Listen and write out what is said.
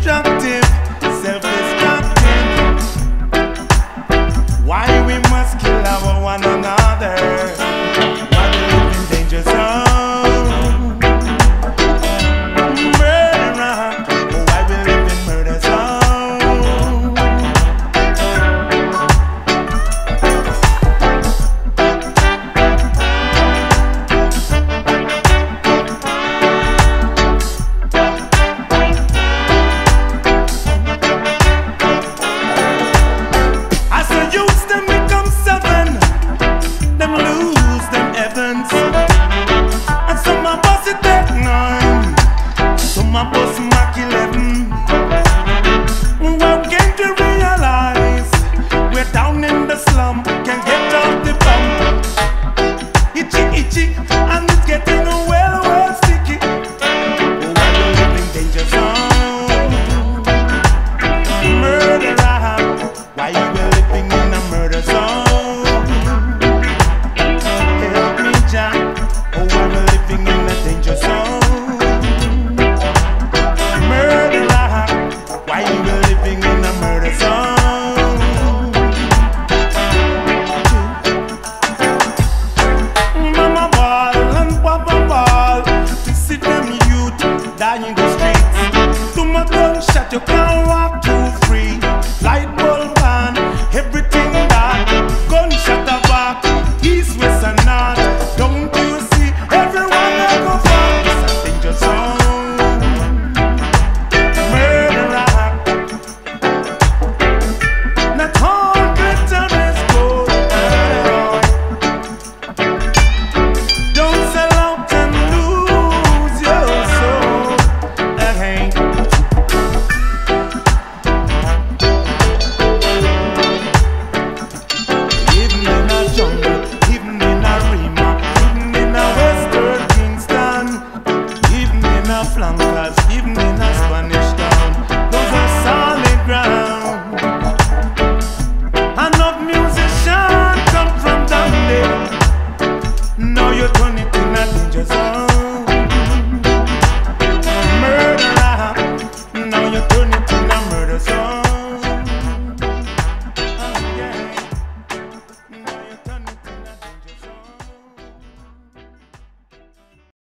Jump. itchy and dying the streets. Too much gunshot, you can't walk through.